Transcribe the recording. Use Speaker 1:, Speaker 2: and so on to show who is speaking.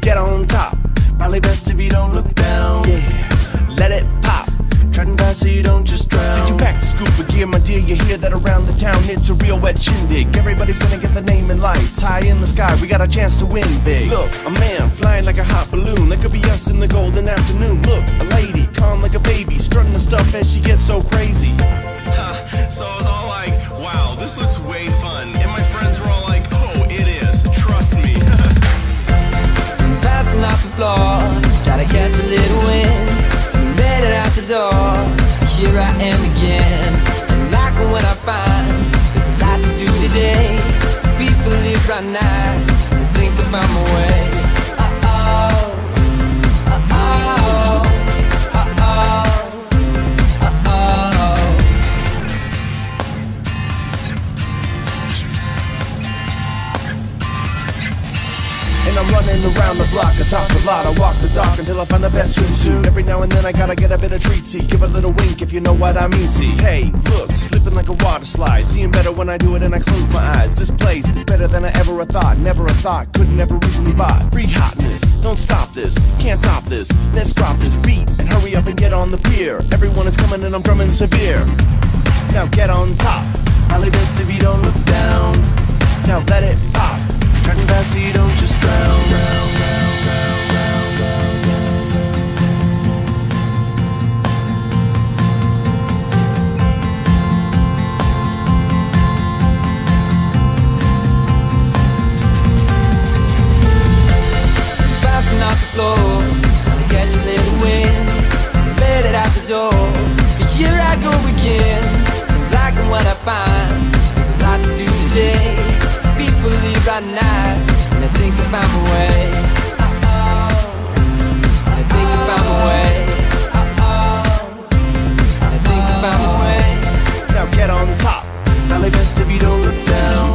Speaker 1: Get on top. Probably best so you don't just drown. Did You pack the scoop of gear, my dear. You hear that around the town. It's a real wet shindig. Everybody's gonna get the name in lights. High in the sky, we got a chance to win big. Look, a man flying like a hot balloon. That could be us in the golden afternoon. Look, a lady calm like a baby. Strutting the stuff as she gets so crazy.
Speaker 2: so I was all like, wow, this looks way fun.
Speaker 3: Right nice, think about my way.
Speaker 1: Running around the block, I talk a lot, I walk the dock until I find the best swimsuit. Every now and then I gotta get a bit of treatsy, give a little wink if you know what I mean. See, hey, look, slipping like a water slide, seeing better when I do it and I close my eyes. This place is better than I ever thought, never a thought, could never reasonably buy. Free hotness, don't stop this, can't top this. Let's drop this beat and hurry up and get on the pier. Everyone is coming and I'm drumming severe. Now get on top, Here I go again, liking what I find. There's a lot to
Speaker 3: do today. People leave right nice, and I think about found my way. Uh -oh. I think I found way. Uh -oh. I think I found way. Now get on top. Now leave us if you don't look down.